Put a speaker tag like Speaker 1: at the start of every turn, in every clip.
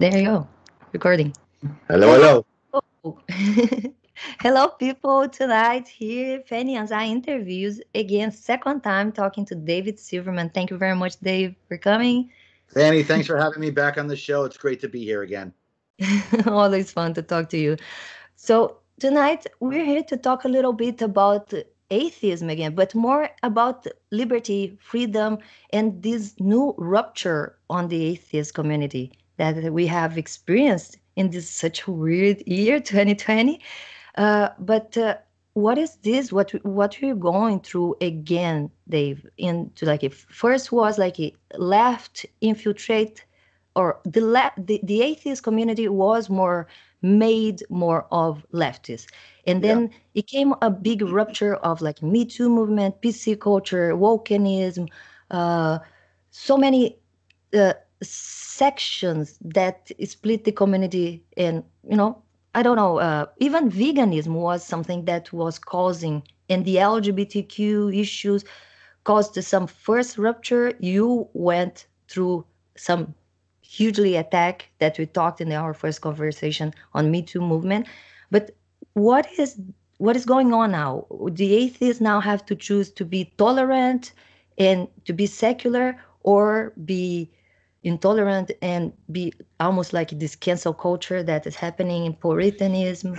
Speaker 1: There you go. Recording.
Speaker 2: Hello, hello.
Speaker 1: Oh. hello, people. Tonight here, Fanny Anzai interviews again, second time talking to David Silverman. Thank you very much, Dave, for coming.
Speaker 2: Fanny, thanks for having me back on the show. It's great to be here again.
Speaker 1: Always fun to talk to you. So tonight we're here to talk a little bit about atheism again, but more about liberty, freedom, and this new rupture on the atheist community that we have experienced in this such a weird year 2020 uh, but uh, what is this? What what we're going through again dave? Into like if first was like a left infiltrate or the left the, the atheist community was more made more of leftists. And then yeah. it came a big rupture of like me too movement pc culture wokenism uh, so many uh, sections that split the community and you know i don't know uh, even veganism was something that was causing and the lgbtq issues caused some first rupture. You went through some hugely attack that we talked in our first conversation on me too movement. But what is what is going on now? The atheists now have to choose to be tolerant and to be secular or be intolerant and be almost like this cancel culture that is happening in Puritanism?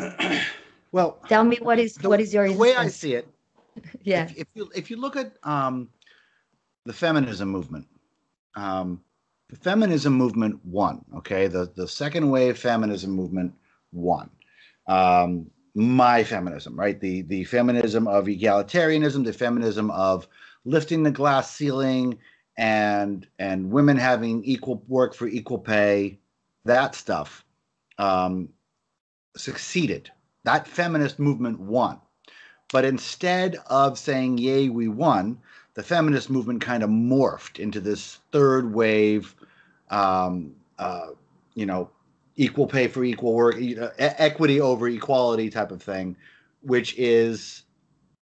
Speaker 2: well,
Speaker 1: tell me what is
Speaker 2: the,
Speaker 1: what is your
Speaker 2: the way I see it?
Speaker 1: yeah.
Speaker 2: If, if, you if you look at um, the feminism movement, um, the feminism movement won. Okay, the the second wave feminism movement won. Um, my feminism, right? The the feminism of egalitarianism, the feminism of lifting the glass ceiling and and women having equal work for equal pay, that stuff um, succeeded. That feminist movement won. But instead of saying, yay, we won, the feminist movement kind of morphed into this third wave, um, uh, you know, equal pay for equal work, you know equity over equality type of thing, which is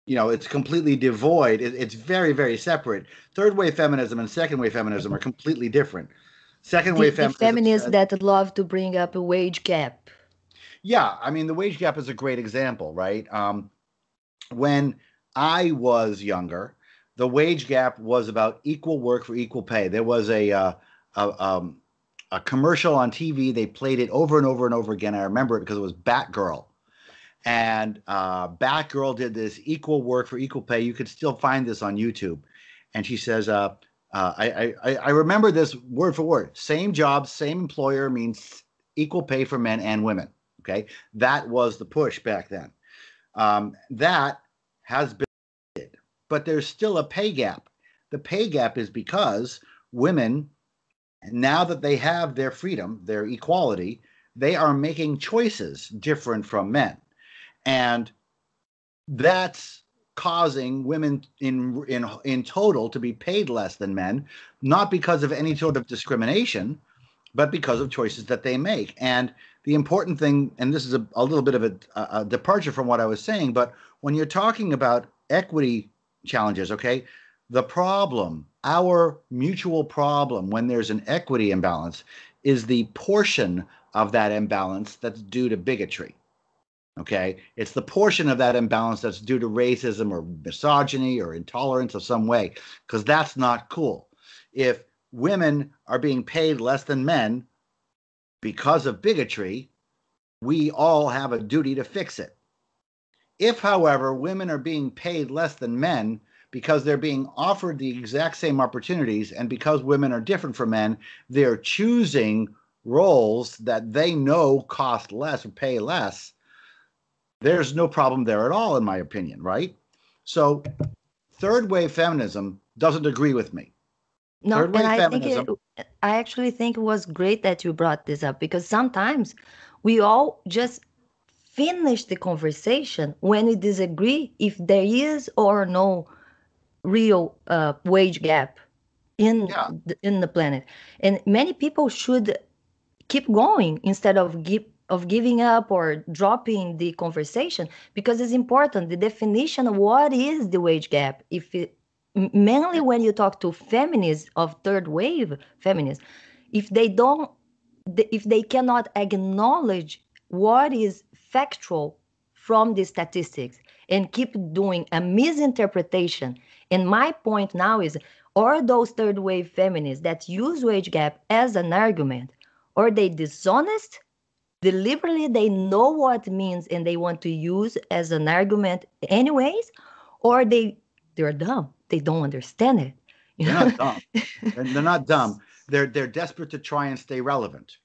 Speaker 2: you know it's completely devoid. It, it's very very separate. Third wave feminism and second wave feminism are completely different. Second wave
Speaker 1: feminism feminists that love to bring up a wage gap.
Speaker 2: Yeah i mean the wage gap is a great example right? Um, when i was younger the wage gap was about equal work for equal pay. There was a uh, a, um, a commercial on tv they played it over and over and over again. I remember it because it was batgirl and uh, Batgirl did this equal work for equal pay. You could still find this on YouTube. And she says, uh, uh, I, I, I remember this word for word. Same job, same employer means equal pay for men and women. Okay, that was the push back then. Um, that has been, but there's still a pay gap. The pay gap is because women, now that they have their freedom, their equality, they are making choices different from men and that's causing women in in in total to be paid less than men not because of any sort of discrimination but because of choices that they make. And the important thing and this is a, a little bit of a, a departure from what i was saying but when you're talking about equity challenges okay the problem our mutual problem when there's an equity imbalance is the portion of that imbalance that's due to bigotry Okay. It's the portion of that imbalance that's due to racism or misogyny or intolerance of some way, because that's not cool. If women are being paid less than men because of bigotry, we all have a duty to fix it. If, however, women are being paid less than men because they're being offered the exact same opportunities and because women are different from men, they're choosing roles that they know cost less or pay less there's no problem there at all, in my opinion, right? So, third wave feminism doesn't agree with me.
Speaker 1: No, and I feminism, think it, I actually think it was great that you brought this up because sometimes we all just finish the conversation when we disagree if there is or no real uh, wage gap in yeah. the, in the planet, and many people should keep going instead of keep of giving up or dropping the conversation because it's important the definition of what is the wage gap if it, mainly when you talk to feminists of third wave feminists if they don't if they cannot acknowledge what is factual from the statistics and keep doing a misinterpretation. And my point now is are those third wave feminists that use wage gap as an argument, are they dishonest? Deliberately, they know what it means and they want to use as an argument anyways, or they they're dumb. They don't understand it.
Speaker 2: They're not dumb. they're, they're not dumb. They're they're desperate to try and stay relevant.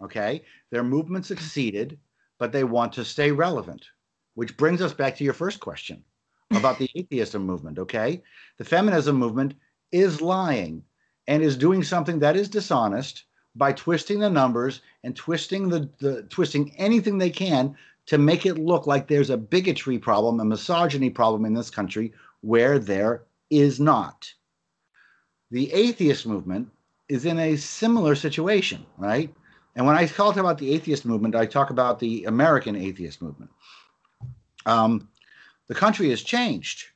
Speaker 2: Okay, their movement succeeded, but they want to stay relevant. Which brings us back to your first question about the atheism movement. Okay, the feminism movement is lying and is doing something that is dishonest by twisting the numbers and twisting the, the twisting anything they can to make it look like there's a bigotry problem, a misogyny problem in this country where there is not. The atheist movement is in a similar situation, right? And when I talk about the atheist movement, I talk about the American atheist movement. Um, the country has changed,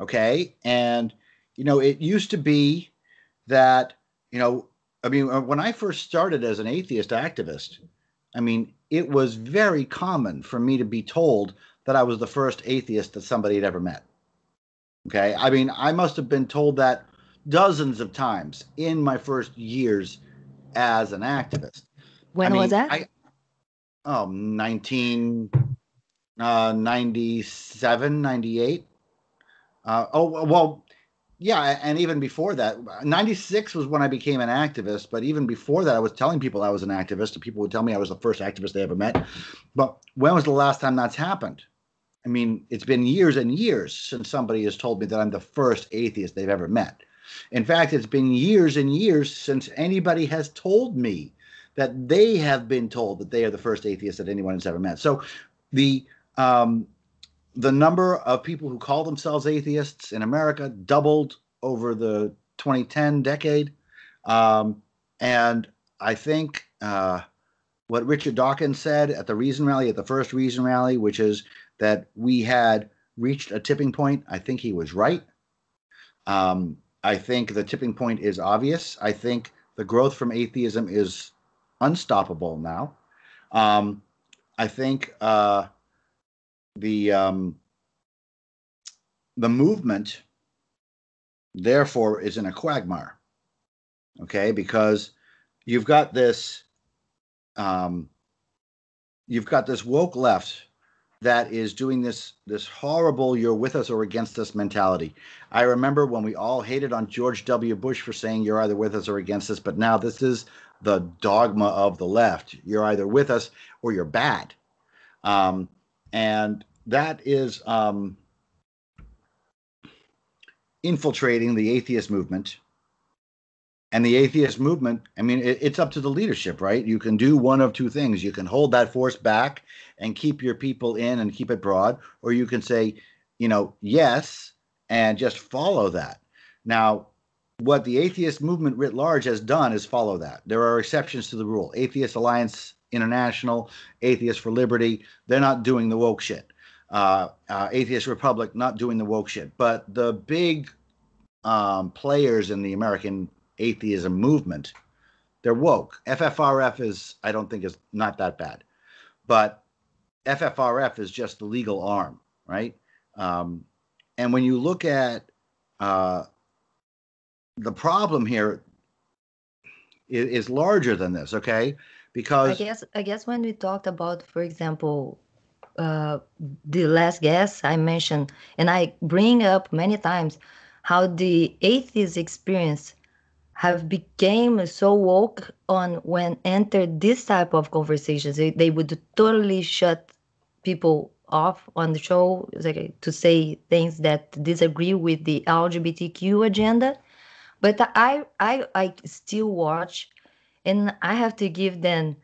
Speaker 2: okay? And you know, it used to be that, you know, I mean, uh, when I first started as an atheist activist, I mean, it was very common for me to be told that I was the first atheist that somebody had ever met. Okay. I mean, I must have been told that dozens of times in my first years as an activist.
Speaker 1: When
Speaker 2: I mean,
Speaker 1: was that?
Speaker 2: I, oh, 1997, uh, 98. Uh, oh, well, yeah, and even before that, 96 was when I became an activist. But even before that, I was telling people I was an activist, and people would tell me I was the first activist they ever met. But when was the last time that's happened? I mean, it's been years and years since somebody has told me that I'm the first atheist they've ever met. In fact, it's been years and years since anybody has told me that they have been told that they are the first atheist that anyone has ever met. So the um, the number of people who call themselves atheists in America doubled over the 2010 decade. Um, and I think uh, what Richard Dawkins said at the Reason Rally, at the first Reason Rally, which is that we had reached a tipping point, I think he was right. Um, I think the tipping point is obvious. I think the growth from atheism is unstoppable now. Um, I think uh, the um, the movement therefore is in a quagmire okay? Because you've got this um, you've got this woke left that is doing this this horrible you're with us or against us mentality. I remember when we all hated on george w. Bush for saying you're either with us or against us but now this is the dogma of the left. You're either with us or you're bad. Um, and that is um, infiltrating the atheist movement. And the atheist movement, I mean, it, it's up to the leadership, right? You can do one of two things. You can hold that force back and keep your people in and keep it broad, or you can say, you know, yes, and just follow that. Now, what the atheist movement writ large has done is follow that. There are exceptions to the rule. Atheist Alliance International, Atheists for Liberty, they're not doing the woke shit. Uh, uh, Atheist Republic not doing the woke shit. But the big um, players in the American atheism movement, they're woke. FFRF is, I don't think, is not that bad. But FFRF is just the legal arm, right? Um, and when you look at uh, the problem here is, is larger than this, okay? Because
Speaker 1: I guess I guess when we talked about, for example, uh, the last guest I mentioned, and I bring up many times how the atheist experience have became so woke on when entered this type of conversations. They, they would totally shut people off on the show like, to say things that disagree with the LGBTQ agenda. But I I I still watch and I have to give them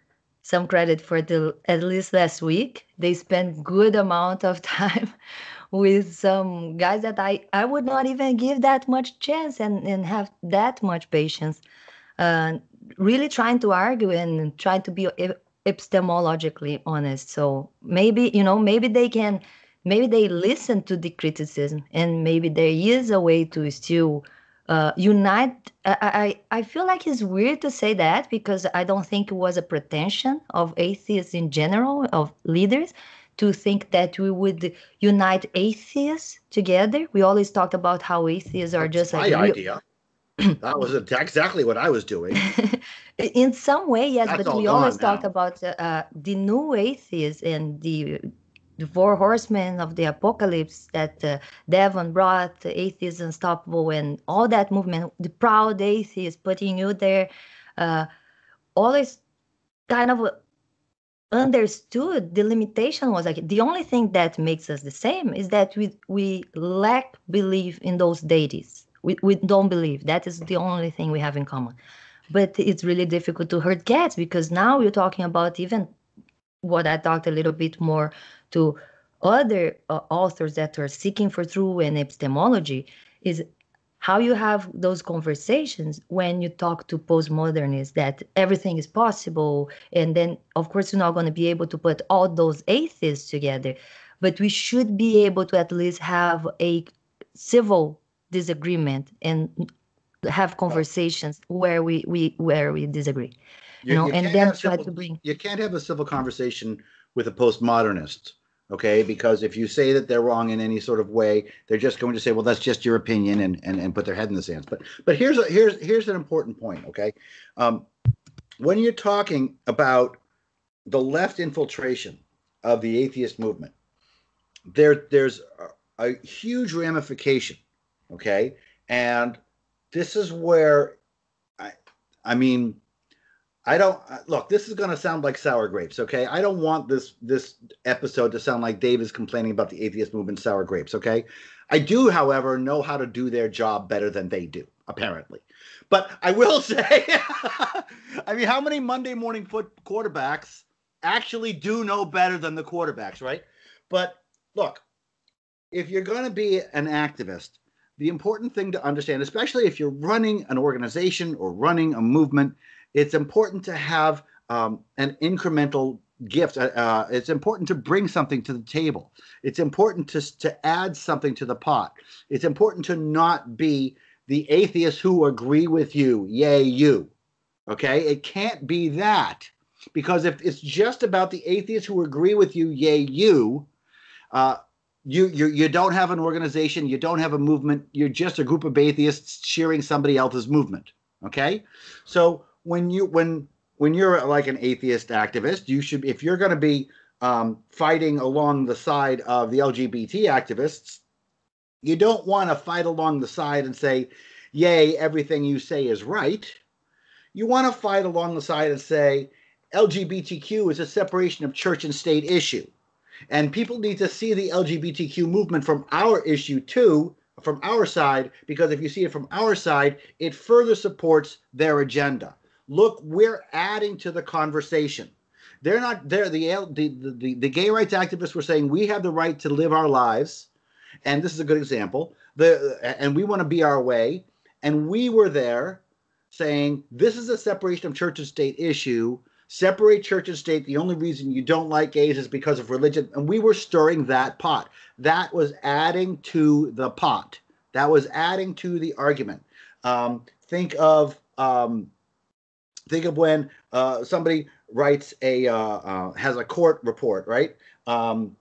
Speaker 1: some credit for the at least last week they spent good amount of time with some guys that I I would not even give that much chance and and have that much patience uh, really trying to argue and trying to be epistemologically honest. So maybe you know maybe they can maybe they listen to the criticism and maybe there is a way to still uh, unite. I, I I feel like it's weird to say that because I don't think it was a pretension of atheists in general of leaders to think that we would unite atheists together. We always talked about how atheists are
Speaker 2: That's
Speaker 1: just
Speaker 2: my
Speaker 1: like
Speaker 2: idea. that was exactly what I was doing.
Speaker 1: in some way, yes,
Speaker 2: That's
Speaker 1: but we always
Speaker 2: gone
Speaker 1: talk about uh, the new atheists and the the four horsemen of the apocalypse that uh, Devon brought, Atheists Unstoppable, and all that movement, the proud atheists putting you there, uh, always kind of understood the limitation was like the only thing that makes us the same is that we we lack belief in those deities. We, we don't believe. That is the only thing we have in common. But it's really difficult to hurt cats because now you're talking about even what I talked a little bit more to other uh, authors that are seeking for truth and epistemology is how you have those conversations when you talk to postmodernists that everything is possible and then of course you're not going to be able to put all those atheists together but we should be able to at least have a civil disagreement and have conversations where we, we where we disagree you, know and
Speaker 2: can't
Speaker 1: then try
Speaker 2: civil-
Speaker 1: to bring
Speaker 2: you can't have a civil conversation with a postmodernist okay? Because if you say that they're wrong in any sort of way they're just going to say well that's just your opinion and and, and put their head in the sands. But but here's a, here's here's an important point okay? Um, when you're talking about the left infiltration of the atheist movement there there's a, a huge ramification okay? And this is where i i mean I don't uh, look. This is going to sound like sour grapes, okay? I don't want this this episode to sound like Dave is complaining about the atheist movement sour grapes, okay? I do, however, know how to do their job better than they do, apparently. But I will say, I mean, how many Monday morning foot quarterbacks actually do know better than the quarterbacks, right? But look, if you're going to be an activist, the important thing to understand, especially if you're running an organization or running a movement, it's important to have um, an incremental gift. Uh, uh, it's important to bring something to the table. It's important to, to add something to the pot. It's important to not be the atheists who agree with you, yay, you. Okay? It can't be that. Because if it's just about the atheists who agree with you, yay, you, uh, you, you you don't have an organization, you don't have a movement, you're just a group of atheists cheering somebody else's movement. Okay? So when you when when you're like an atheist activist, you should if you're going to be um, fighting along the side of the LGBT activists, you don't want to fight along the side and say, "Yay, everything you say is right." You want to fight along the side and say, "LGBTQ is a separation of church and state issue." And people need to see the LGBTQ movement from our issue too, from our side, because if you see it from our side, it further supports their agenda. Look, we're adding to the conversation. They're not there. The, the, the, the gay rights activists were saying we have the right to live our lives. And this is a good example. The, and we want to be our way. And we were there saying this is a separation of church and state issue separate church and state. The only reason you don't like gays is because of religion. And we were stirring that pot. That was adding to the pot. That was adding to the argument. Um, think of um, think of when uh, somebody writes a uh, uh, has a court report, right? Um,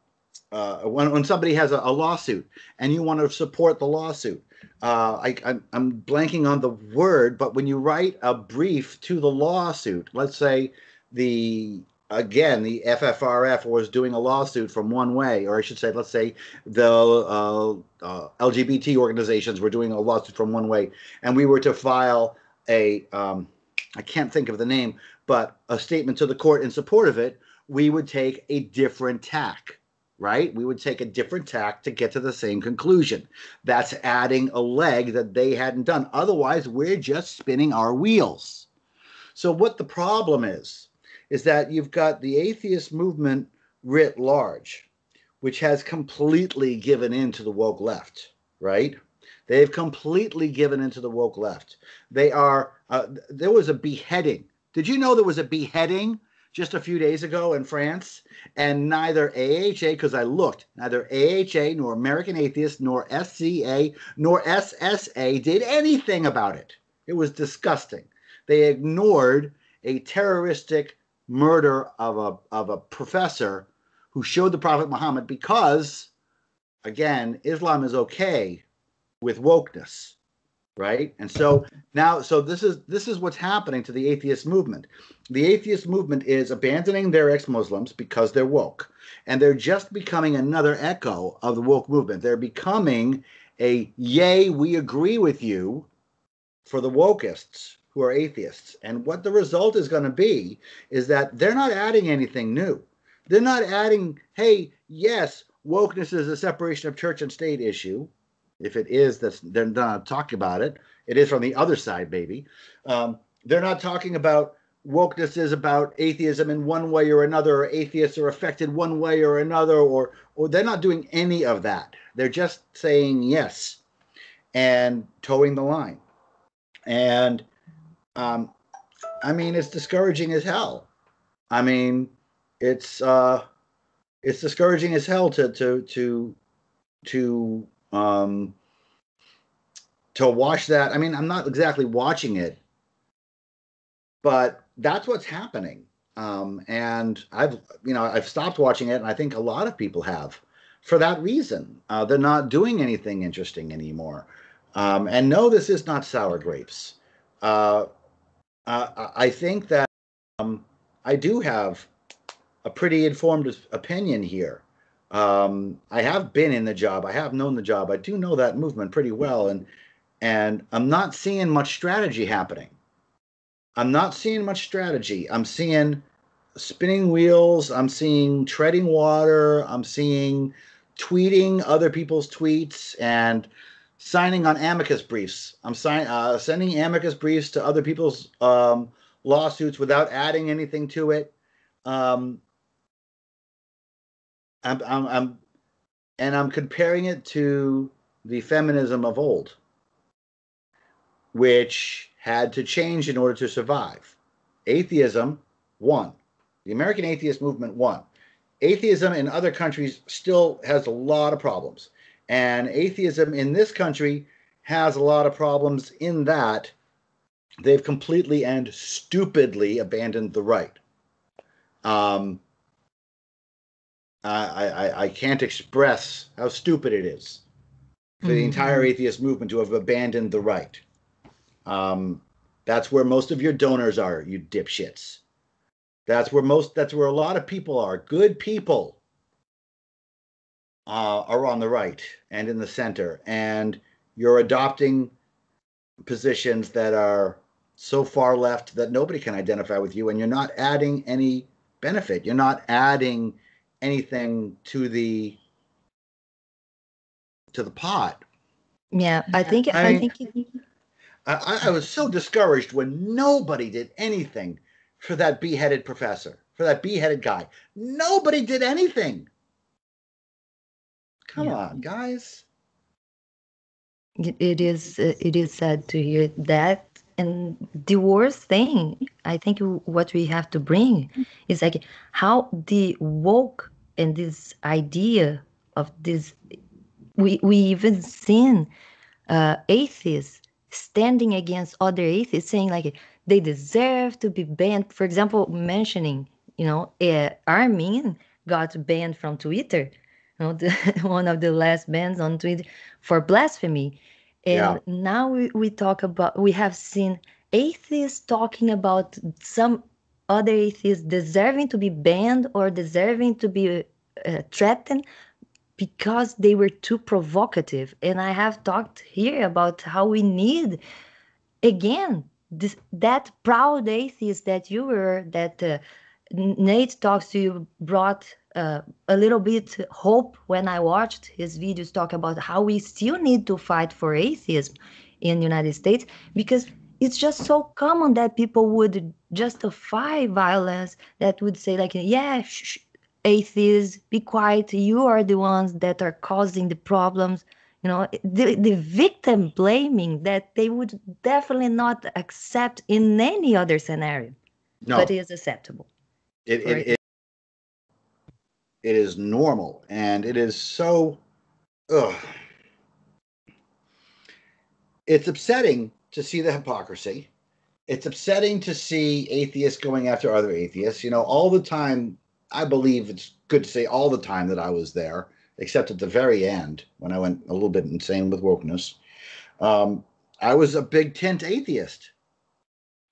Speaker 2: uh, when, when somebody has a, a, lawsuit and you want to support the lawsuit. Uh, I, I'm, I'm blanking on the word, but when you write a brief to the lawsuit, let's say the again the FFRF was doing a lawsuit from one way, or I should say, let's say the uh, uh, LGBT organizations were doing a lawsuit from one way, and we were to file a um, I can't think of the name, but a statement to the court in support of it, we would take a different tack. Right? We would take a different tack to get to the same conclusion. That's adding a leg that they hadn't done. Otherwise, we're just spinning our wheels. So, what the problem is, is that you've got the atheist movement writ large, which has completely given in to the woke left, right? They've completely given into the woke left. They are, uh, there was a beheading. Did you know there was a beheading just a few days ago in France, and neither AHA, because I looked, neither AHA nor American Atheist nor SCA nor SSA did anything about it. It was disgusting. They ignored a terroristic murder of a of a professor who showed the Prophet Muhammad because, again, Islam is okay with wokeness right? And so now so this is this is what's happening to the atheist movement. The atheist movement is abandoning their ex-muslims because they're woke and they're just becoming another echo of the woke movement. They're becoming a yay we agree with you for the wokeists who are atheists. And what the result is going to be is that they're not adding anything new. They're not adding hey yes wokeness is a separation of church and state issue if it is, that's they're not talking about it. It is from the other side, baby. Um, they're not talking about wokeness is about atheism in one way or another, or atheists are affected one way or another, or or they're not doing any of that. They're just saying yes and toeing the line. And um, I mean, it's discouraging as hell. I mean, it's uh, it's discouraging as hell to to to to um, to watch that. I mean, I'm not exactly watching it, but that's what's happening. Um, and I've, you know, I've stopped watching it, and I think a lot of people have for that reason. Uh, they're not doing anything interesting anymore. Um, and no, this is not sour grapes. Uh, uh, I think that um, I do have a pretty informed opinion here. Um, I have been in the job. I have known the job. I do know that movement pretty well, and and I'm not seeing much strategy happening. I'm not seeing much strategy. I'm seeing spinning wheels. I'm seeing treading water. I'm seeing tweeting other people's tweets and signing on amicus briefs. I'm sign, uh, sending amicus briefs to other people's um, lawsuits without adding anything to it. Um, I'm, I'm, I'm, and I'm comparing it to the feminism of old, which had to change in order to survive. Atheism won. The American atheist movement won. Atheism in other countries still has a lot of problems. And atheism in this country has a lot of problems in that they've completely and stupidly abandoned the right. Um, I, I, I can't express how stupid it is for mm-hmm. the entire atheist movement to have abandoned the right. Um, that's where most of your donors are, you dipshits. That's where most. That's where a lot of people are. Good people uh, are on the right and in the center, and you're adopting positions that are so far left that nobody can identify with you, and you're not adding any benefit. You're not adding anything to the to the pot.
Speaker 1: Yeah, I think I, I think
Speaker 2: I, I was so discouraged when nobody did anything for that beheaded professor, for that beheaded guy. Nobody did anything. Come yeah. on, guys.
Speaker 1: It is it is sad to hear that and the worst thing i think what we have to bring is like how the woke and this idea of this we we even seen uh, atheists standing against other atheists saying like they deserve to be banned. For example mentioning you know uh, armin got banned from twitter you know the, one of the last bans on twitter for blasphemy and yeah. now we, we talk about, we have seen atheists talking about some other atheists deserving to be banned or deserving to be uh, threatened because they were too provocative. And I have talked here about how we need, again, this, that proud atheist that you were, that uh, Nate talks to you, brought uh, a little bit hope when I watched his videos talk about how we still need to fight for atheism in the United States because it's just so common that people would justify violence that would say like yeah sh- atheists be quiet. You are the ones that are causing the problems. You know the, the victim blaming that they would definitely not accept in any other scenario no. but is acceptable.
Speaker 2: It, it, it, it is normal and it is so ugh. it's upsetting to see the hypocrisy. It's upsetting to see atheists going after other atheists. You know all the time i believe it's good to say all the time that i was there except at the very end when i went a little bit insane with wokeness. Um, i was a big tent atheist.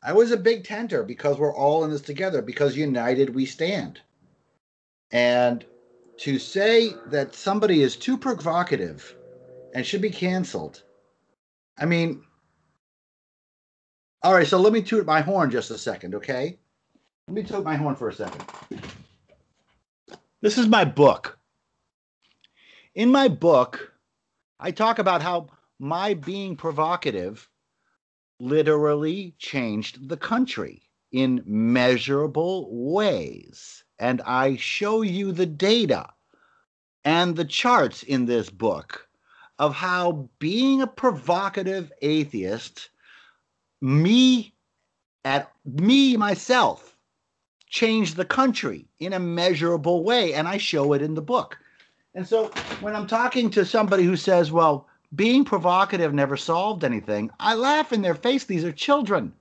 Speaker 2: I was a big tenter because we're all in this together because united we stand and to say that somebody is too provocative and should be canceled, I mean, all right, so let me toot my horn just a second, okay? Let me toot my horn for a second. This is my book. In my book, I talk about how my being provocative literally changed the country in measurable ways and I show you the data and the charts in this book of how being a provocative atheist, me at me myself changed the country in a measurable way and I show it in the book. And so when I'm talking to somebody who says, well, being provocative never solved anything, I laugh in their face. These are children.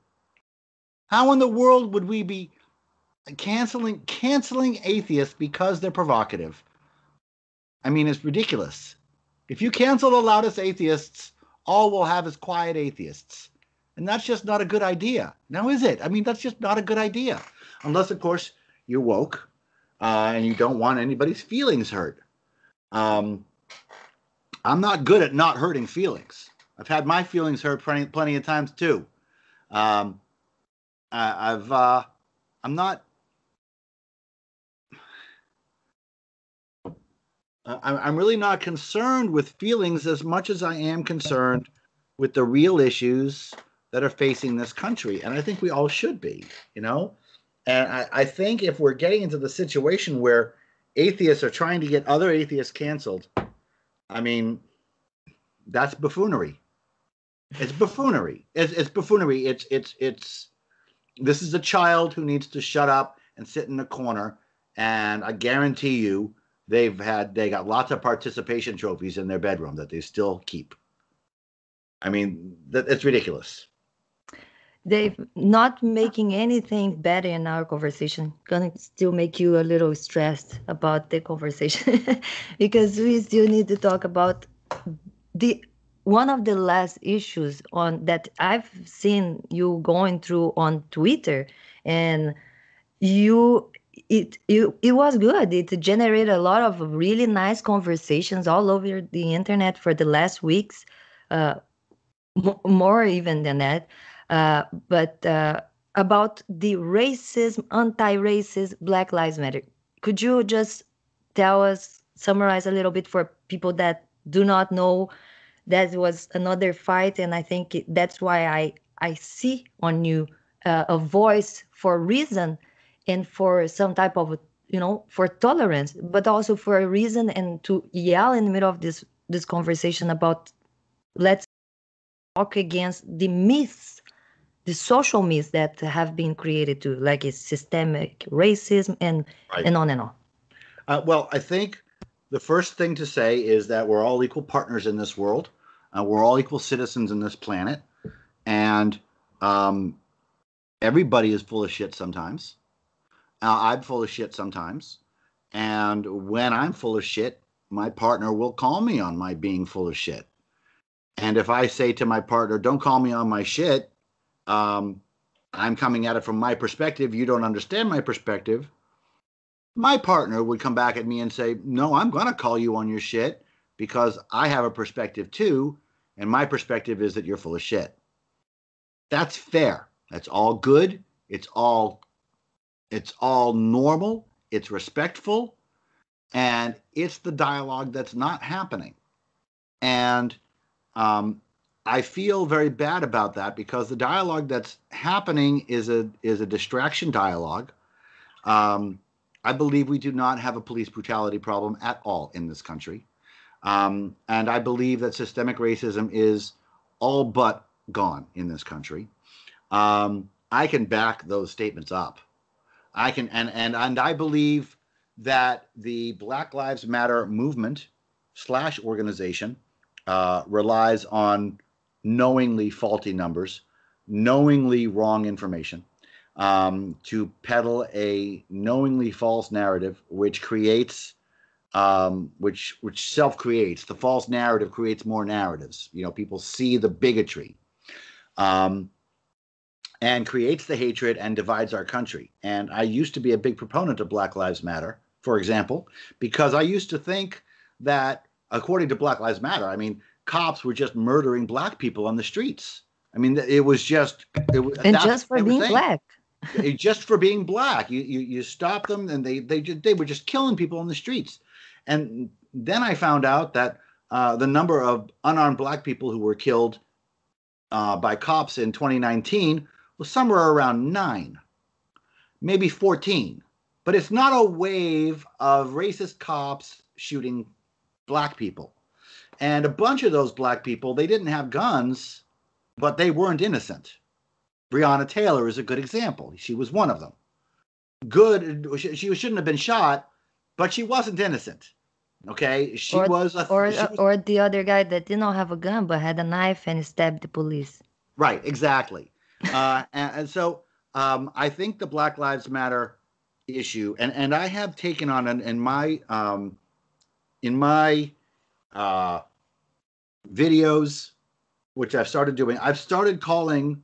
Speaker 2: How in the world would we be canceling canceling atheists because they're provocative. I mean, it's ridiculous. If you cancel the loudest atheists, all we'll have is quiet atheists. And that's just not a good idea. Now, is it? I mean, that's just not a good idea. Unless, of course, you're woke uh, and you don't want anybody's feelings hurt. Um, I'm not good at not hurting feelings. I've had my feelings hurt plenty, plenty of times too. Um, I, have uh, I'm not I'm really not concerned with feelings as much as I am concerned with the real issues that are facing this country. And I think we all should be, you know? And I, I think if we're getting into the situation where atheists are trying to get other atheists canceled, I mean, that's buffoonery. It's buffoonery. It's, it's buffoonery. It's it's it's. This is a child who needs to shut up and sit in the corner. And I guarantee you, they've had they got lots of participation trophies in their bedroom that they still keep. I mean, that, it's ridiculous.
Speaker 1: Dave, not making anything better in our conversation gonna still make you a little stressed about the conversation because we still need to talk about the one of the last issues on that I've seen you going through on Twitter and you it, it it was good. It generated a lot of really nice conversations all over the internet for the last weeks, uh, more even than that. Uh, but uh, about the racism, anti-racist, Black Lives Matter. Could you just tell us, summarize a little bit for people that do not know? That was another fight, and I think that's why I I see on you uh, a voice for reason and for some type of you know for tolerance but also for a reason and to yell in the middle of this this conversation about let's talk against the myths the social myths that have been created to like it's systemic racism and right. and on and on.
Speaker 2: Uh, well i think the first thing to say is that we're all equal partners in this world. Uh, we're all equal citizens in this planet. And um, everybody is full of shit sometimes uh, I'm full of shit sometimes. And when I'm full of shit, my partner will call me on my being full of shit. And if I say to my partner, don't call me on my shit, um, I'm coming at it from my perspective. You don't understand my perspective. My partner would come back at me and say, no, I'm going to call you on your shit because I have a perspective too. And my perspective is that you're full of shit. That's fair. That's all good. It's all it's all normal, it's respectful, and it's the dialogue that's not happening. And um, I feel very bad about that because the dialogue that's happening is a is a distraction dialogue. Um, I believe we do not have a police brutality problem at all in this country, um, and I believe that systemic racism is all but gone in this country. Um, I can back those statements up. I can and and and I believe that the Black Lives Matter movement slash organization uh, relies on knowingly faulty numbers, knowingly wrong information, um, to peddle a knowingly false narrative, which creates, um, which which self creates. The false narrative creates more narratives. You know, people see the bigotry, um, and creates the hatred and divides our country. And I used to be a big proponent of Black Lives Matter, for example, because I used to think that, according to Black Lives Matter, I mean, cops were just murdering black people on the streets. I mean, it was just it was,
Speaker 1: and just for being black.
Speaker 2: just for being black, you, you you stop them, and they they they were just killing people on the streets. And then I found out that uh, the number of unarmed black people who were killed uh, by cops in 2019 was somewhere around nine, maybe 14. But it's not a wave of racist cops shooting black people. And a bunch of those black people, they didn't have guns, but they weren't innocent. Breonna Taylor is a good example. She was one of them. Good, she, she shouldn't have been shot, but she wasn't innocent. Okay, she
Speaker 1: or,
Speaker 2: was a,
Speaker 1: or
Speaker 2: she was,
Speaker 1: or the other guy that did not have a gun but had a knife and stabbed the police.
Speaker 2: Right, exactly. Uh, and, and, so um, I think the Black Lives Matter issue, and and I have taken on in, in my um, in my uh, videos, which I've started doing. I've started calling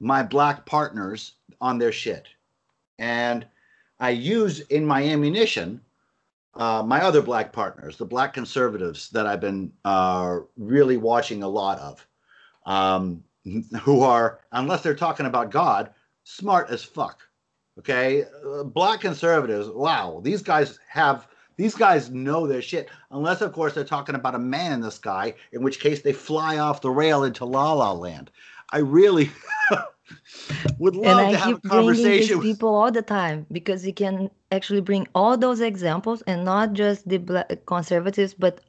Speaker 2: my black partners on their shit, and I use in my ammunition uh, my other black partners, the black conservatives that I've been uh, really watching a lot of, um, who are, unless they're talking about God, smart as fuck. Okay, uh, black conservatives. Wow, these guys have these guys know their shit, unless of course they're talking about a man in the sky, in which case they fly off the rail into La La Land. I really would love and I to have keep a conversation
Speaker 1: with people all the time because you can actually bring all those examples and not just the black conservatives, but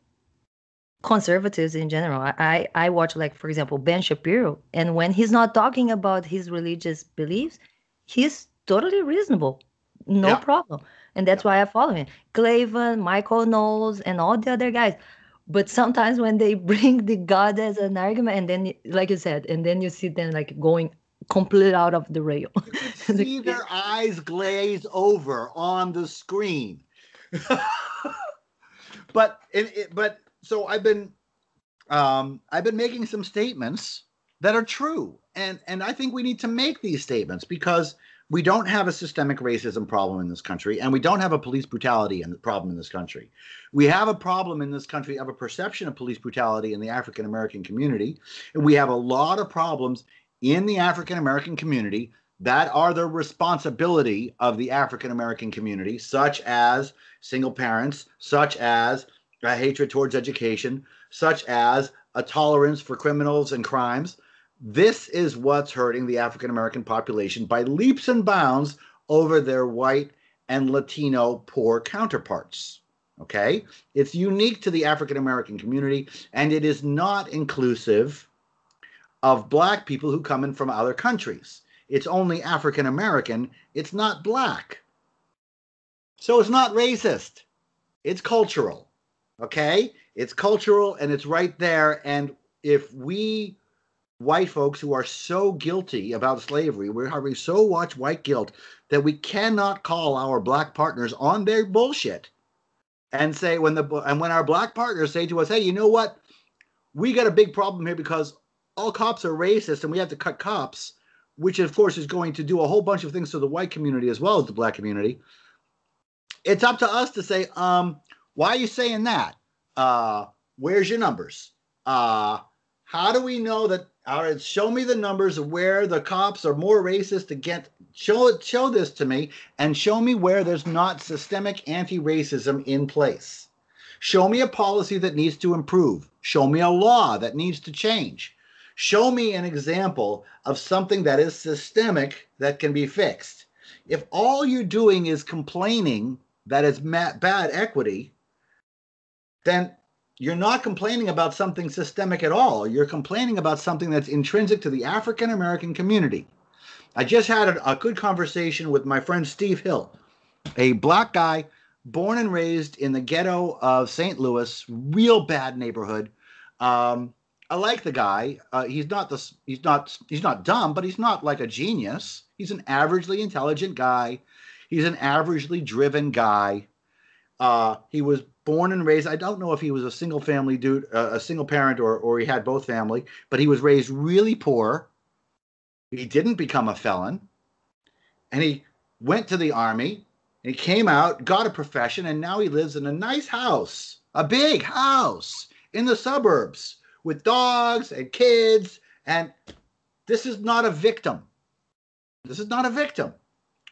Speaker 1: conservatives in general. I, I watch like for example Ben Shapiro, and when he's not talking about his religious beliefs, he's totally reasonable, no yeah. problem, and that's yeah. why I follow him. Klavan, Michael Knowles, and all the other guys. But sometimes when they bring the God as an argument, and then like you said, and then you see them like going completely out of the rail.
Speaker 2: You see their eyes glaze over on the screen. but it, it, but so I've been um, I've been making some statements that are true, and and I think we need to make these statements because we don't have a systemic racism problem in this country, and we don't have a police brutality problem in this country. We have a problem in this country of a perception of police brutality in the African American community, and we have a lot of problems in the African American community that are the responsibility of the African American community, such as single parents, such as a hatred towards education, such as a tolerance for criminals and crimes. This is what's hurting the African American population by leaps and bounds over their white and Latino poor counterparts. Okay? It's unique to the African American community and it is not inclusive of black people who come in from other countries. It's only African American, it's not black. So it's not racist. It's cultural. Okay? It's cultural and it's right there. And if we white folks who are so guilty about slavery, we're having so much white guilt that we cannot call our black partners on their bullshit and say when the and when our black partners say to us, hey, you know what? We got a big problem here because all cops are racist and we have to cut cops, which of course is going to do a whole bunch of things to the white community as well as the black community. It's up to us to say, um, why are you saying that? Uh, where's your numbers? Uh, how do we know that? All right, show me the numbers where the cops are more racist against. Show. Show this to me, and show me where there's not systemic anti-racism in place. Show me a policy that needs to improve. Show me a law that needs to change. Show me an example of something that is systemic that can be fixed. If all you're doing is complaining that it's bad equity, then you're not complaining about something systemic at all. You're complaining about something that's intrinsic to the African American community. I just had a, a good conversation with my friend Steve Hill, a black guy born and raised in the ghetto of St. Louis, real bad neighborhood. Um, I like the guy. Uh, he's not the he's not he's not dumb, but he's not like a genius. He's an averagely intelligent guy. He's an averagely driven guy. Uh, he was born and raised. I don't know if he was a single family dude, uh, a single parent, or or he had both family, but he was raised really poor. He didn't become a felon, and he went to the army. And he came out, got a profession, and now he lives in a nice house, a big house in the suburbs with dogs and kids. And this is not a victim. This is not a victim.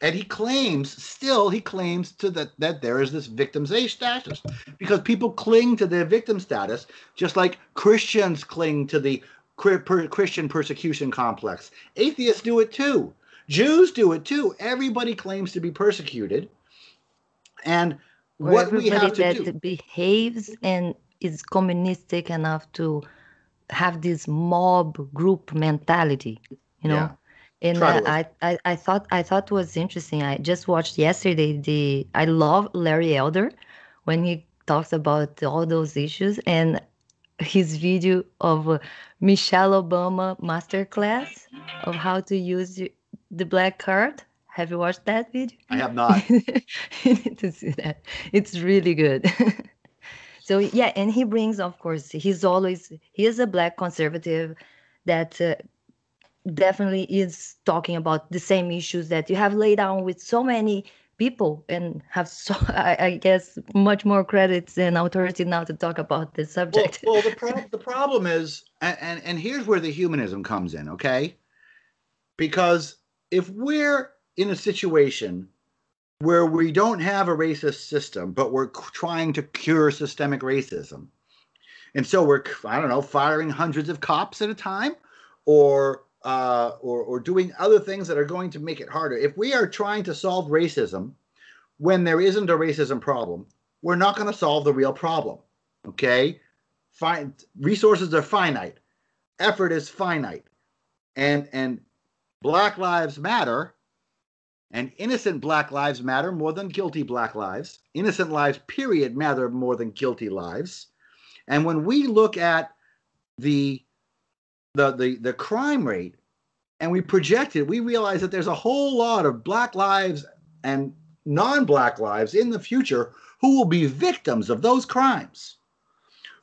Speaker 2: And he claims, still, he claims to that that there is this victimization status because people cling to their victim status, just like Christians cling to the Christian persecution complex. Atheists do it too. Jews do it too. Everybody claims to be persecuted. And
Speaker 1: or what we have to that do, behaves and is communistic enough to have this mob group mentality, you know. Yeah. And uh, I, I, I thought I thought was interesting. I just watched yesterday the I love Larry Elder when he talks about all those issues and his video of Michelle Obama masterclass of how to use the black card. Have you watched that video?
Speaker 2: I have not.
Speaker 1: you need to see that. It's really good. so yeah, and he brings, of course, he's always he is a black conservative that uh, definitely is talking about the same issues that you have laid down with so many people and have so I, I guess much more credits and authority now to talk about this subject.
Speaker 2: Well, well the, pro- the problem is, and, and and here's where the humanism comes in, okay? Because if we're in a situation where we don't have a racist system, but we're trying to cure systemic racism, and so we're I don't know firing hundreds of cops at a time, or uh, or, or doing other things that are going to make it harder. If we are trying to solve racism when there isn't a racism problem, we're not going to solve the real problem. Okay? Fine. Resources are finite. Effort is finite. And and Black Lives Matter and innocent Black Lives matter more than guilty Black lives. Innocent lives, period, matter more than guilty lives. And when we look at the the the the crime rate and we project it, we realize that there's a whole lot of black lives and non-black lives in the future who will be victims of those crimes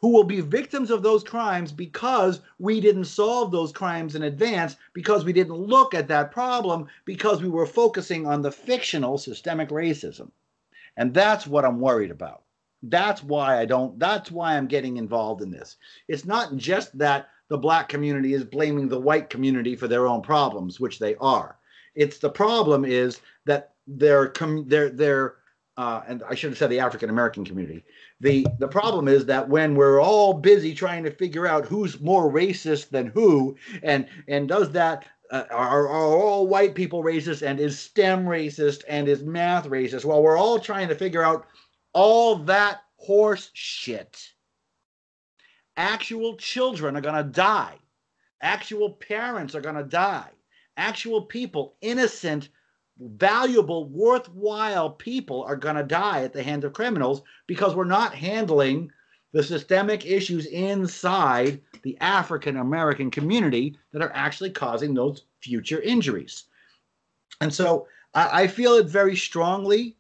Speaker 2: who will be victims of those crimes because we didn't solve those crimes in advance, because we didn't look at that problem, because we were focusing on the fictional systemic racism. And that's what I'm worried about. That's why I don't, that's why I'm getting involved in this. It's not just that the black community is blaming the white community for their own problems, which they are. It's the problem is that their their their uh, and I should have said the African American community. The the problem is that when we're all busy trying to figure out who's more racist than who, and and does that uh, are, are all white people racist and is STEM racist and is math racist? Well, we're all trying to figure out all that horse shit Actual children are going to die. Actual parents are going to die. Actual people, innocent, valuable, worthwhile people are going to die at the hands of criminals because we're not handling the systemic issues inside the African American community that are actually causing those future injuries. And so I, I, feel it very strongly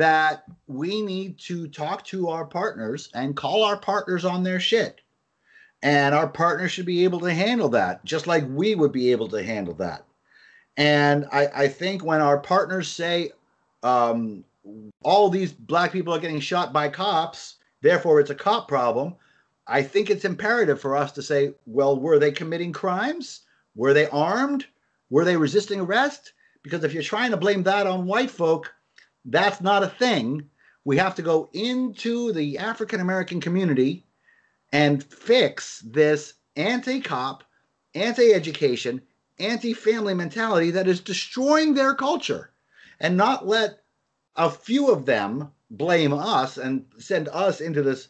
Speaker 2: that we need to talk to our partners and call our partners on their shit. And our partners should be able to handle that, just like we would be able to handle that. And I, I think when our partners say um, all these black people are getting shot by cops, therefore it's a cop problem, I think it's imperative for us to say, well, were they committing crimes? Were they armed? Were they resisting arrest? Because if you're trying to blame that on white folk, that's not a thing. We have to go into the African American community and fix this anti cop, anti education, anti family mentality that is destroying their culture and not let a few of them blame us and send us into this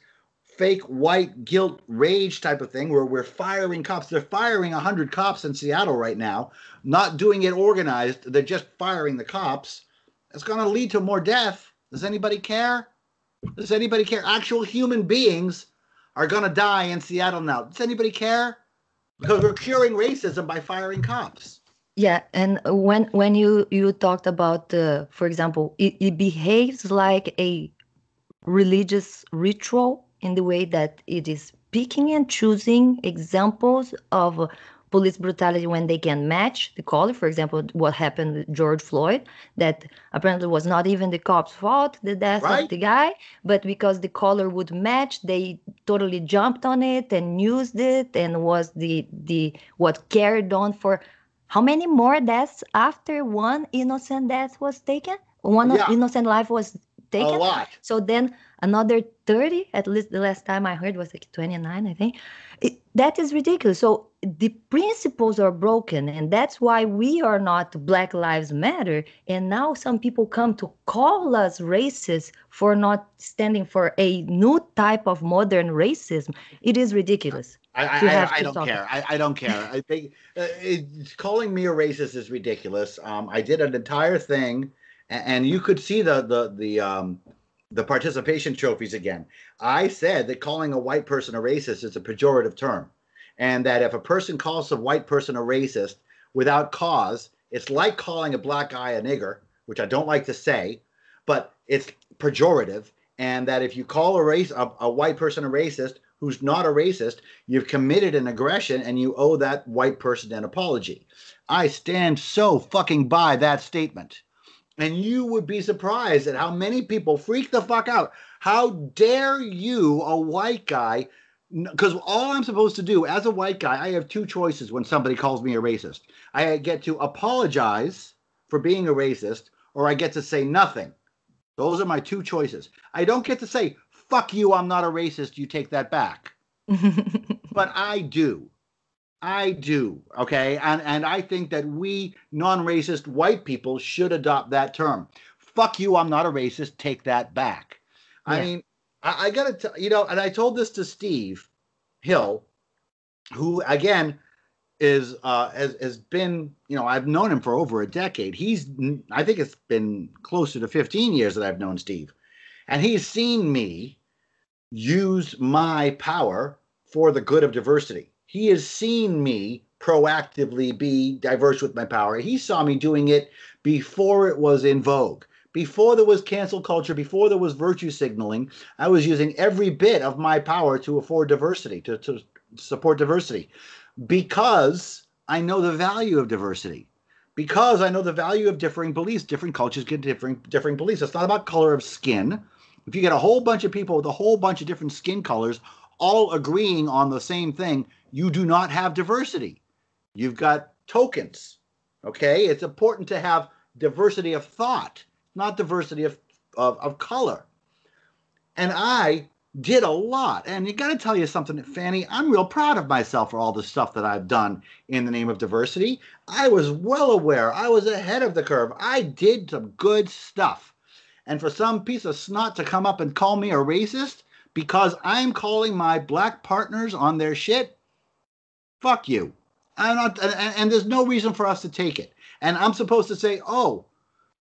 Speaker 2: fake white guilt rage type of thing where we're firing cops. They're firing 100 cops in Seattle right now, not doing it organized. They're just firing the cops. It's going to lead to more death. Does anybody care? Does anybody care? Actual human beings are going to die in Seattle now. Does anybody care? Because we're curing racism by firing cops.
Speaker 1: Yeah, and when when you you talked about, uh, for example, it, it behaves like a religious ritual in the way that it is picking and choosing examples of police brutality when they can match the color. For example, what happened with George Floyd, that apparently was not even the cop's fault, the death
Speaker 2: Right.
Speaker 1: of the guy, but because the color would match, they totally jumped on it and used it and was the the what carried on for how many more deaths after one innocent death was taken? One
Speaker 2: Yeah.
Speaker 1: innocent life was
Speaker 2: A
Speaker 1: taken.
Speaker 2: lot.
Speaker 1: So then another 30, at least the last time I heard was like 29, I think. It, that is ridiculous. So the principles are broken, and that's why we are not Black Lives Matter. And now some people come to call us racist for not standing for a new type of modern racism. It is ridiculous.
Speaker 2: I, I, I, I don't care. I, I don't care. I think uh, it, calling me a racist is ridiculous. Um, I did an entire thing, and, you could see the the the um, the participation trophies again. I said that calling a white person a racist is a pejorative term, and that if a person calls a white person a racist without cause, it's like calling a black guy a nigger, which I don't like to say, but it's pejorative. And that if you call a race a, a white person a racist who's not a racist, you've committed an aggression and you owe that white person an apology. I stand so fucking by that statement. And you would be surprised at how many people freak the fuck out. How dare you, a white guy? Because all I'm supposed to do as a white guy, I have two choices when somebody calls me a racist. I get to apologize for being a racist, or I get to say nothing. Those are my two choices. I don't get to say, fuck you, I'm not a racist, you take that back but I do. I do. Okay. And and I think that we non-racist white people should adopt that term. Fuck you, I'm not a racist, take that back. I mean, I, I gotta tell you know, and I told this to Steve Hill, who again is uh has, has been, you know, I've known him for over a decade. He's I think it's been closer to 15 years that I've known Steve. And he's seen me use my power for the good of diversity. He has seen me proactively be diverse with my power. He saw me doing it before it was in vogue, before there was cancel culture, before there was virtue signaling. I was using every bit of my power to afford diversity, to, to support diversity, because I know the value of diversity. Because I know the value of differing beliefs, different cultures get differing differing beliefs. It's not about color of skin. If you get a whole bunch of people with a whole bunch of different skin colors all agreeing on the same thing, you do not have diversity. You've got tokens. Okay? It's important to have diversity of thought, not diversity of, of, of color. And I did a lot. And you got to tell you something, Fanny, I'm real proud of myself for all the stuff that I've done in the name of diversity. I was well aware, I was ahead of the curve. I did some good stuff. And for some piece of snot to come up and call me a racist because I'm calling my black partners on their shit, fuck you. I'm not, and, and- there's no reason for us to take it. And I'm supposed to say, oh,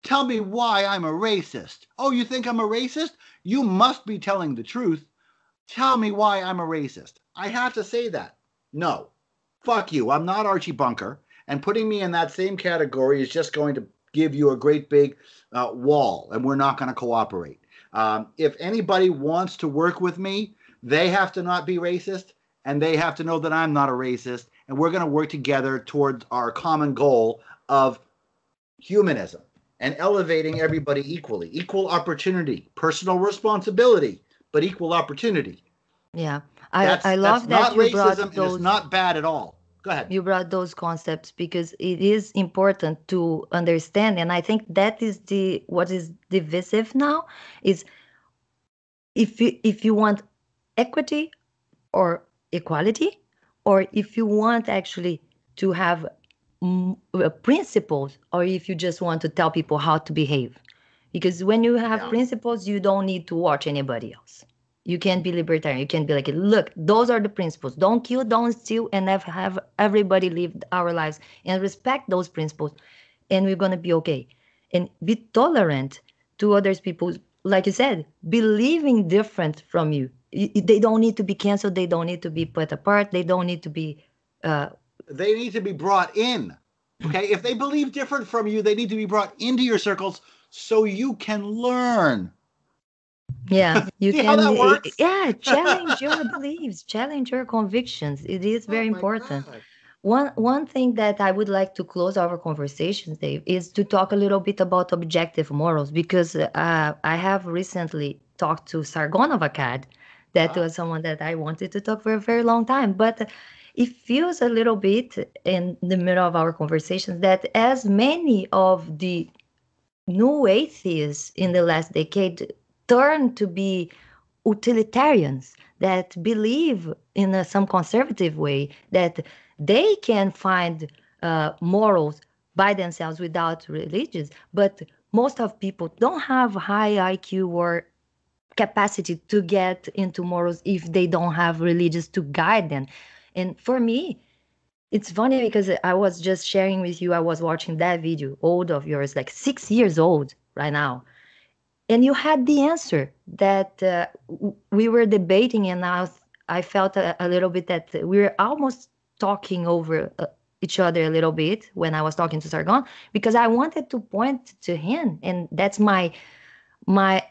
Speaker 2: tell me why I'm a racist. Oh, you think I'm a racist? You must be telling the truth. Tell me why I'm a racist. I have to say that. No, fuck you. I'm not Archie Bunker. And putting me in that same category is just going to give you a great big uh, wall, and we're not going to cooperate. Um, if anybody wants to work with me, they have to not be racist, and they have to know that I'm not a racist, and we're going to work together towards our common goal of humanism and elevating everybody equally, equal opportunity, personal responsibility, but equal opportunity.
Speaker 1: yeah. I,
Speaker 2: That's,
Speaker 1: I love
Speaker 2: that's
Speaker 1: that
Speaker 2: not
Speaker 1: you brought
Speaker 2: racism, and
Speaker 1: those
Speaker 2: it's not bad at all. Go ahead.
Speaker 1: you brought those concepts because it is important to understand and i think that is the what is divisive now is if you if you want equity or equality or if you want actually to have uh, principles or if you just want to tell people how to behave because when you have
Speaker 2: Yeah.
Speaker 1: principles you don't need to watch anybody else You can't be libertarian. You can't be like, look, those are the principles. Don't kill, don't steal, and have, have everybody live our lives and respect those principles, and we're gonna be okay. And be tolerant to others people, like you said, believing different from you. They don't need to be canceled. They don't need to be put apart. They don't need to be. Uh,
Speaker 2: they need to be brought in. Okay, if they believe different from you, they need to be brought into your circles so you can learn.
Speaker 1: Yeah, you can.
Speaker 2: that works?
Speaker 1: Yeah, challenge your beliefs, challenge your convictions. It is very
Speaker 2: Oh
Speaker 1: important.
Speaker 2: God.
Speaker 1: One one thing that I would like to close our conversation, Dave, is to talk a little bit about objective morals because uh, I have recently talked to Sargon of Akkad. That
Speaker 2: Ah.
Speaker 1: was someone that I wanted to talk for a very long time, but it feels a little bit in the middle of our conversations that as many of the new atheists in the last decade turn to be utilitarians that believe in a, some conservative way that they can find uh, morals by themselves without religions but most of people don't have high iq or capacity to get into morals if they don't have religions to guide them and for me it's funny because I was just sharing with you. I was watching that video, old of yours, like six years old right now, and you had the answer that uh, we were debating, and I, was- I felt a, a little bit that we were almost talking over uh, each other a little bit when I was talking to Sargon because I wanted to point to him, and that's my my.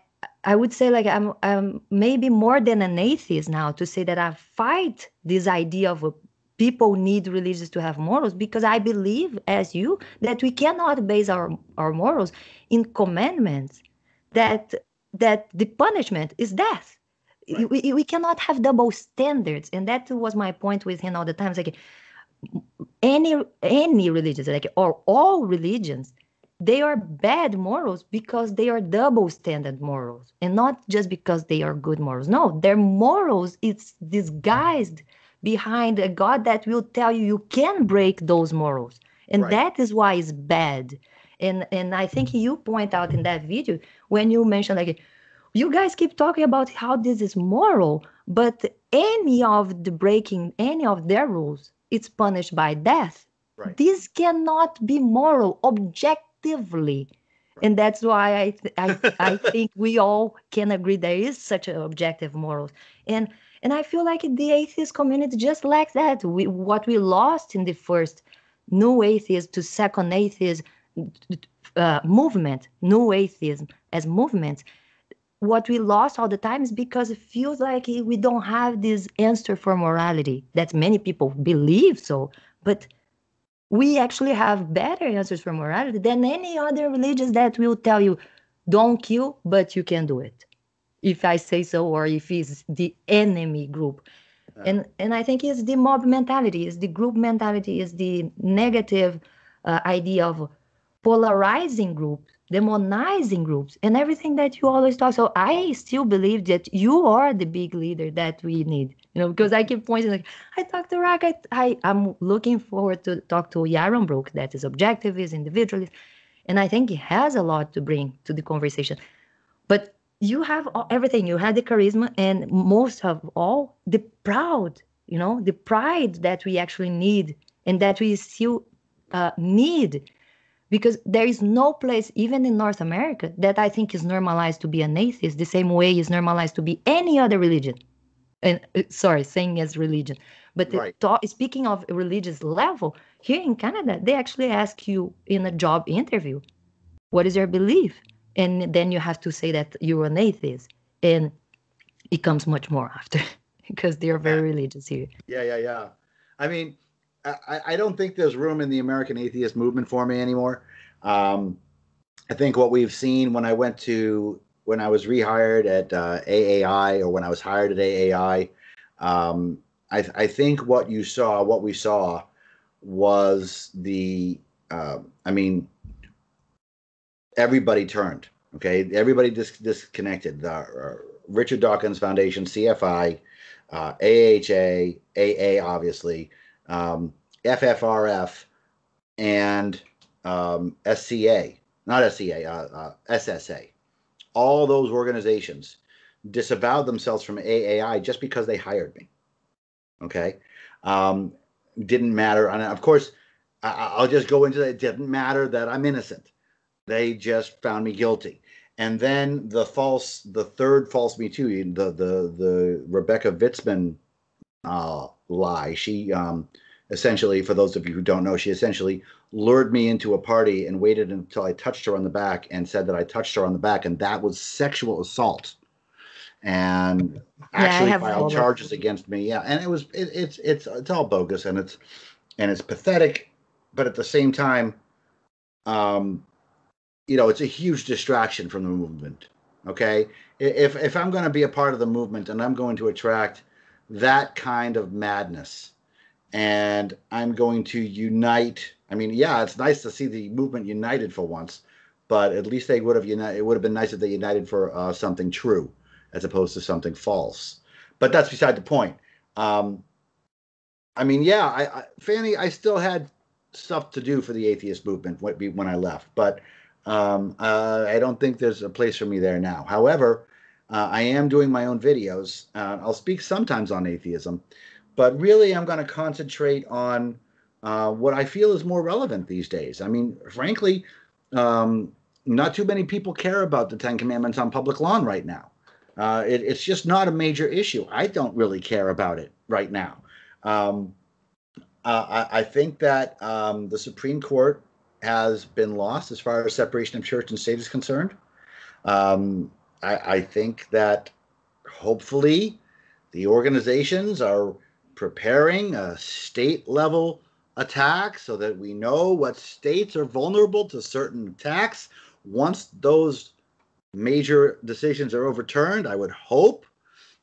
Speaker 1: I would say like I'm, I'm maybe more than an atheist now to say that I fight this idea of a people need religions to have morals because I believe, as you, that we cannot base our, our morals in commandments that that the punishment is death.
Speaker 2: Right.
Speaker 1: We, we cannot have double standards. And that was my point with him all the time. It's like any any religions, like or all religions, they are bad morals because they are double standard morals and not just because they are good morals. No, their morals it's disguised behind a God that will tell you you can break those morals. And
Speaker 2: Right.
Speaker 1: that is why it's bad. And and I think you point out in that video when you mention like you guys keep talking about how this is moral, but any of the breaking any of their rules, it's punished by death.
Speaker 2: Right.
Speaker 1: This cannot be moral objectively. And that's why I, th- I, I think we all can agree there is such an objective morals. And and I feel like the atheist community just lacks that. We, what we lost in the first new atheist to second atheist uh, movement, new atheism as movement, what we lost all the time is because it feels like we don't have this answer for morality that many people believe so, but we actually have better answers for morality than any other religions that will tell you don't kill, but you can do it. If I say so, or if it's the enemy group. And and I think it's the mob mentality, is the group mentality, is the negative uh, idea of polarizing groups, demonizing groups, and everything that you always talk. So I still believe that you are the big leader that we need. You know, because I keep pointing like I talk to Rock, I, I I'm looking forward to talk to Yaron Brook, that is objectivist, individualist, and I think he has a lot to bring to the conversation. But you have everything. You have the charisma, and most of all, the proud. You know, the pride that we actually need, and that we still uh, need because there is no place even in north america that i think is normalized to be an atheist the same way is normalized to be any other religion. And uh, sorry saying as religion. But
Speaker 2: Right.
Speaker 1: to- speaking of religious level here in canada they actually ask you in a job interview what is your belief? And then you have to say that you're an atheist. And it comes much more after because they are very religious here.
Speaker 2: Yeah, yeah, yeah. I mean, I, I- don't think there's room in the American atheist movement for me anymore. Um, I think what we've seen when I went to when I was rehired at uh, AAI or when I was hired at AAI, um, I, I think what you saw, what we saw, was the. Uh, I mean, everybody turned. Okay, everybody dis- disconnected. The uh, Richard Dawkins Foundation, CFI, uh, AHA, AA, obviously, um, FFRF, and um, SCA, not SCA, uh, uh, SSA. All those organizations disavowed themselves from AAI just because they hired me. Okay, um, didn't matter, and of course, I, will just go into that. It didn't matter that I'm innocent. They just found me guilty. And then the false, the third false Me Too, the the the Rebecca Vitsmun uh, lie. She um, essentially, for those of you who don't know, she essentially lured me into a party and waited until I touched her on the back and said that I touched her on the back, and that was sexual assault. And actually yeah, filed charges against me. Yeah, and it was it, it's it's it's all bogus and it's and it's pathetic, but at the same time, um, you know, it's a huge distraction from the movement. Okay, if if I'm going to be a part of the movement and I'm going to attract that kind of madness, and I'm going to unite. I mean, yeah, it's nice to see the movement united for once, but at least they would have united. It would have been nice if they united for uh, something true as opposed to something false. But that's beside the point. Um, I mean, yeah, I, I, Fanny, I still had stuff to do for the atheist movement when I left, but um, uh, I don't think there's a place for me there now. However, uh, I am doing my own videos. Uh, I'll speak sometimes on atheism, but really I'm going to concentrate on uh, what I feel is more relevant these days. I mean, frankly, um, not too many people care about the Ten Commandments on public lawn right now. Uh, it, it's just not a major issue. I don't really care about it right now. Um, uh, I, I, think that um, the Supreme Court has been lost as far as separation of church and state is concerned. Um, I, I think that hopefully the organizations are preparing a state level attack so that we know what states are vulnerable to certain attacks. Once those major decisions are overturned, I would hope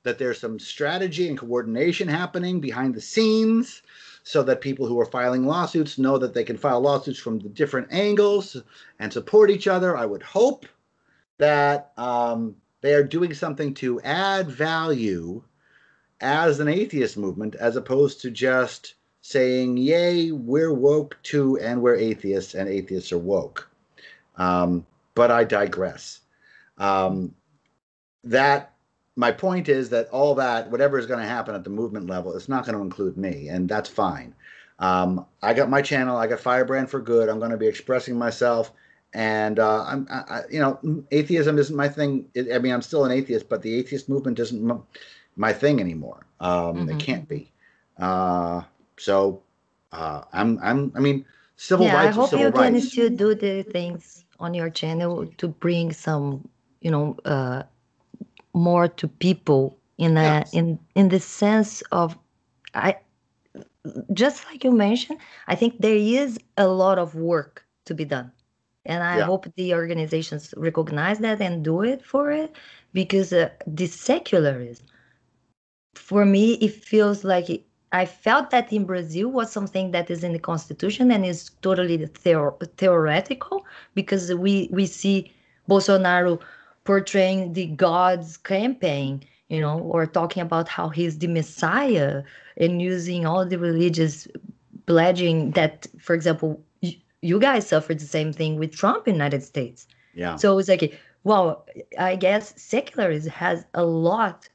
Speaker 2: that there's some strategy and coordination happening behind the scenes so that people who are filing lawsuits know that they can file lawsuits from the different angles and support each other. I would hope that um, they are doing something to add value as an atheist movement as opposed to just saying, yay, we're woke too, and we're atheists, and atheists are woke. Um, but I digress. Um, that my point is that all that, whatever is going to happen at the movement level, it's not going to include me, and that's fine. Um, I got my channel. I got Firebrand for Good. I'm going to be expressing myself, and uh, I'm, I, you know, atheism isn't my thing. I mean, I'm still an atheist, but the atheist movement isn't my thing anymore. Um, mm-hmm. It can't be. Uh, so uh, I'm, I'm, I mean, civil
Speaker 1: yeah,
Speaker 2: rights.
Speaker 1: I hope
Speaker 2: you
Speaker 1: can still do the things on your channel to bring some, you know, uh, more to people in a yes. in in the sense of I just like you mentioned, I think there is a lot of work to be done. And I yeah. hope the organizations recognize that and do it for it because uh, the secularism, for me, it feels like it, I felt that in Brazil was something that is in the constitution and is totally theor- theoretical because we, we see Bolsonaro portraying the God's campaign, you know, or talking about how he's the Messiah and using all the religious pledging that, for example, you, guys suffered the same thing with Trump in the United States.
Speaker 2: Yeah.
Speaker 1: So it's like, well, I guess secularism has a lot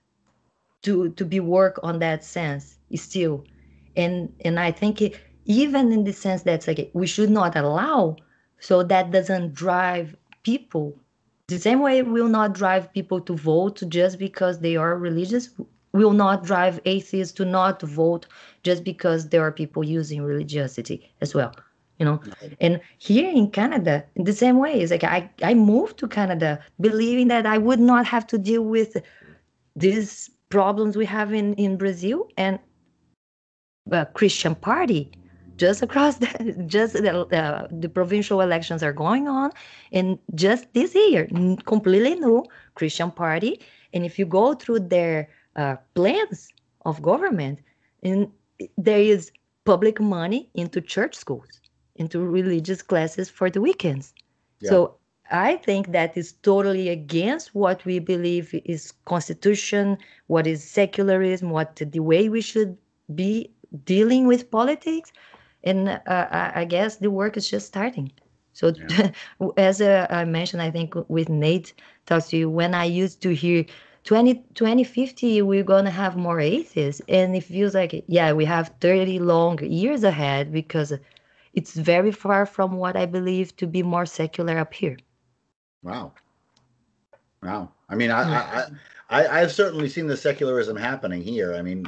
Speaker 1: to to be work on that sense still, and and I think it, even in the sense that's like we should not allow, so that doesn't drive people the same way will not drive people to vote just because they are religious will not drive atheists to not vote just because there are people using religiosity as well you know? And here in canada in the same way it's like i i moved to canada believing that i would not have to deal with these problems we have in in brazil and a christian party just across the just the, uh, the provincial elections are going on. And just this year completely new christian party. And if you go through their uh, plans of government and there is public money into church schools into religious classes for the weekends yeah. so i think that is totally against what we believe is constitution what is secularism what the way we should be dealing with politics and uh, I guess the work is just starting. So, yeah. as uh, I mentioned, I think with Nate talks to you, when I used to hear 20, 2050 we're gonna have more atheists and it feels like yeah we have 30 long years ahead because it's very far from what i believe to be more secular up here.
Speaker 2: Wow. Wow. I mean i i, I i've certainly seen the secularism happening here. I mean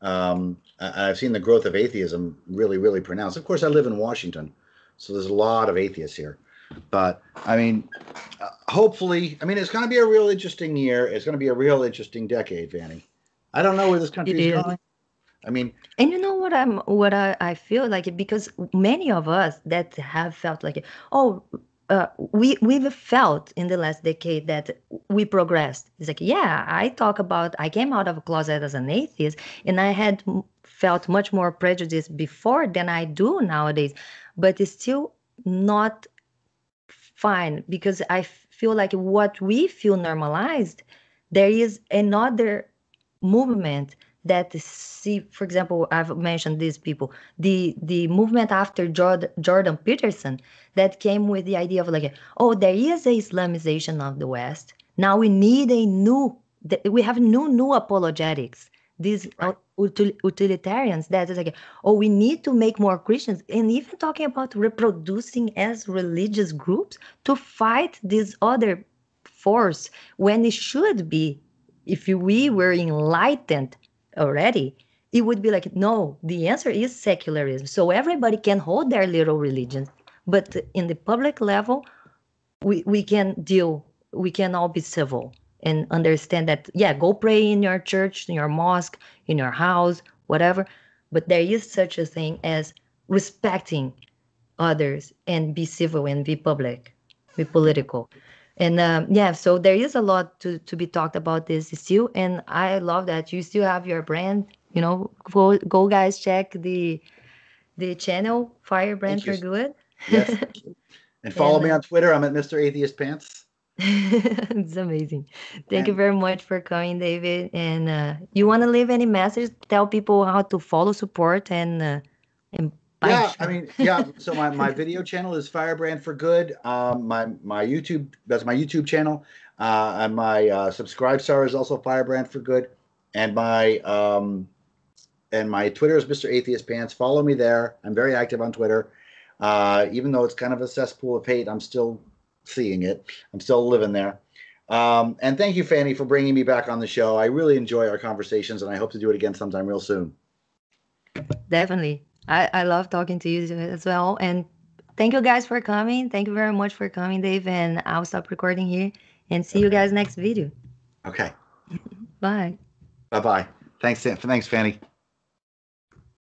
Speaker 2: um I, i've seen the growth of atheism really really pronounced. Of course i live in washington so there's a lot of atheists here. But I mean, uh, hopefully, I mean, it's going to be a real interesting year. It's going to be a real interesting decade, Fanny. I don't know where this country is. going. I mean,
Speaker 1: and you know what I'm what I, I feel like because many of us that have felt like oh uh, we we've felt in the last decade that we progressed. It's like yeah, I talk about I came out of a closet as an atheist, and I had felt much more prejudice before than I do nowadays, but it's still not fine because I feel like what we feel normalized, there is another movement that see for example i've mentioned these people the the movement after jordan, jordan peterson that came with the idea of like oh there is a islamization of the west. Now we need a new we have new new apologetics. These right. utilitarians that is like oh we need to make more christians. And even talking about reproducing as religious groups to fight this other force when it should be if we were enlightened already it would be like no the answer is secularism. So everybody can hold their little religion, but in the public level we, we can deal we can all be civil and understand that yeah go pray in your church in your mosque in your house whatever. But there is such a thing as respecting others and be civil and be public be political and um, yeah so there is a lot to, to be talked about this still and i love that you still have your brand you know go, go guys check the the channel firebrand for good
Speaker 2: yes and follow and, me on twitter i'm at mr atheist pants
Speaker 1: it's amazing. Thank and, you very much for coming, David. And uh, you want to leave any message? Tell people how to follow, support, and uh, and
Speaker 2: yeah. I mean, yeah. So my, my video channel is Firebrand for Good. Um, my my YouTube that's my YouTube channel. Uh, and my uh, subscribe star is also Firebrand for Good. And my um, and my Twitter is Mr. Atheist Pants. Follow me there. I'm very active on Twitter. Uh, even though it's kind of a cesspool of hate, I'm still seeing it. I'm still living there. Um, and thank you, Fanny, for bringing me back on the show. I really enjoy our conversations, and I hope to do it again sometime real soon.
Speaker 1: Definitely. I, I love talking to you as well. And thank you guys for coming. Thank you very much for coming, Dave. And I'll stop recording here and see you guys next video.
Speaker 2: Okay.
Speaker 1: Bye.
Speaker 2: Bye bye. Thanks, thanks, Fanny.